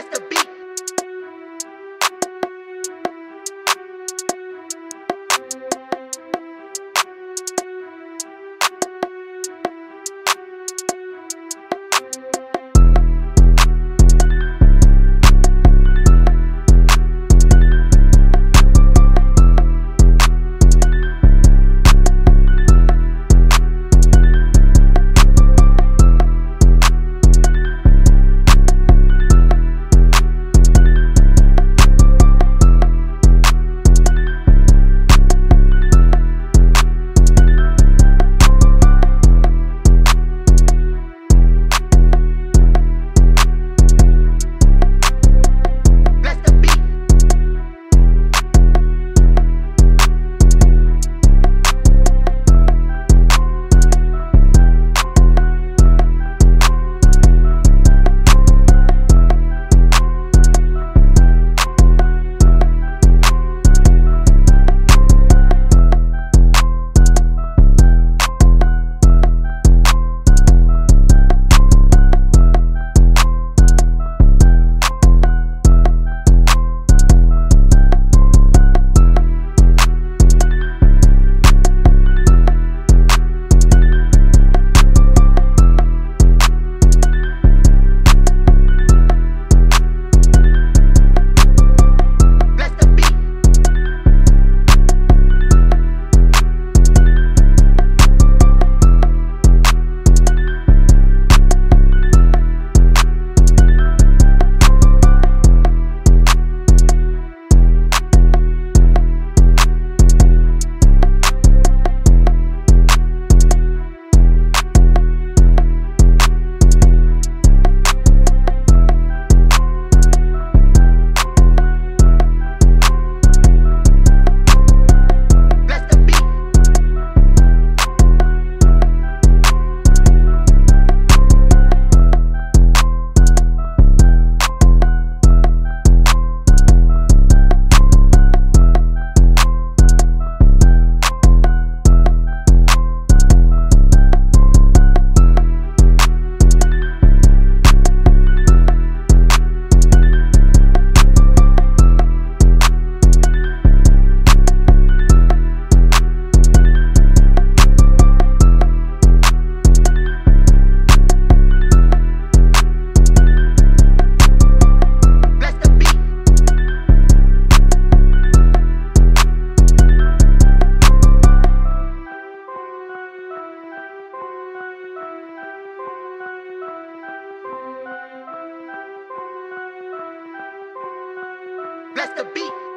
Bless the beat. Bless the beat.